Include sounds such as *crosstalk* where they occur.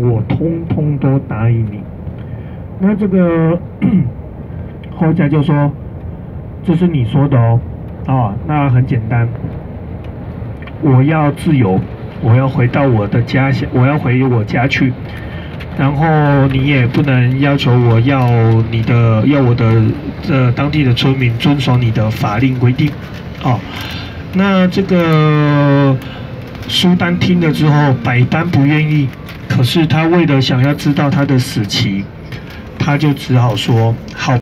我通通都答应你。那这个 *coughs* 后家就说：“这是你说的哦，啊，那很简单，我要自由，我要回到我的家乡，我要回我家去。然后你也不能要求我要你的，要我的这当地的村民遵守你的法令规定，哦。那这个苏丹听了之后，百般不愿意。”可是他为了想要知道他的死期，他就只好说好。